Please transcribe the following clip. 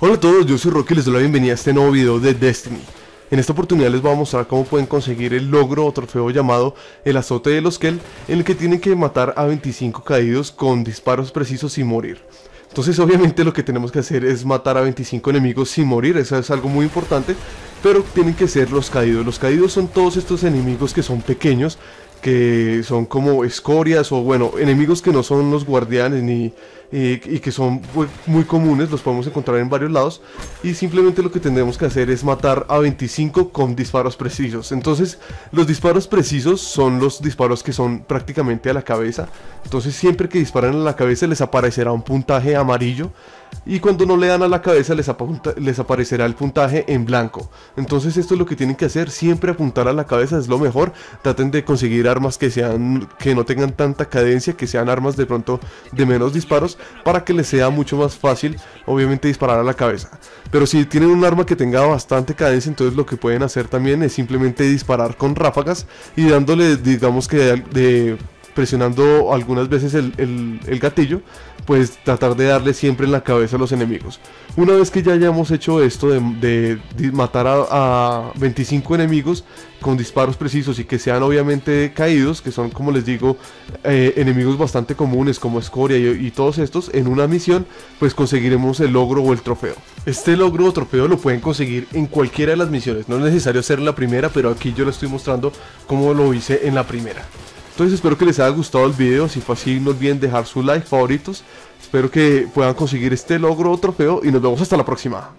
Hola a todos, yo soy Rocky y les doy la bienvenida a este nuevo video de Destiny. En esta oportunidad les voy a mostrar cómo pueden conseguir el logro o trofeo llamado el azote de los Kel, en el que tienen que matar a 25 caídos con disparos precisos sin morir. Entonces obviamente lo que tenemos que hacer es matar a 25 enemigos sin morir, eso es algo muy importante, pero tienen que ser los caídos. Los caídos son todos estos enemigos que son pequeños, que son como escorias o bueno, enemigos que no son los guardianes ni y que son muy comunes, los podemos encontrar en varios lados y simplemente lo que tendremos que hacer es matar a 25 con disparos precisos. Entonces, los disparos precisos son los disparos que son prácticamente a la cabeza. Entonces, siempre que disparan a la cabeza les aparecerá un puntaje amarillo y cuando no le dan a la cabeza les, les aparecerá el puntaje en blanco. Entonces esto es lo que tienen que hacer, siempre apuntar a la cabeza es lo mejor. Traten de conseguir armas que sean que no tengan tanta cadencia, que sean armas de pronto de menos disparos para que les sea mucho más fácil obviamente disparar a la cabeza. Pero si tienen un arma que tenga bastante cadencia, entonces lo que pueden hacer también es simplemente disparar con ráfagas y dándole digamos que de presionando algunas veces el, gatillo, pues tratar de darle siempre en la cabeza a los enemigos. Una vez que ya hayamos hecho esto de, matar a, 25 enemigos con disparos precisos y que sean obviamente caídos, que son como les digo eh, enemigos bastante comunes como escoria y, y, todos estos, en una misión pues conseguiremos el logro o el trofeo. Este logro o trofeo lo pueden conseguir en cualquiera de las misiones, no es necesario hacer la primera, pero aquí yo lo estoy mostrando como lo hice en la primera. Entonces espero que les haya gustado el video, si fue así no olviden dejar su like, favoritos. Espero que puedan conseguir este logro o trofeo y nos vemos hasta la próxima.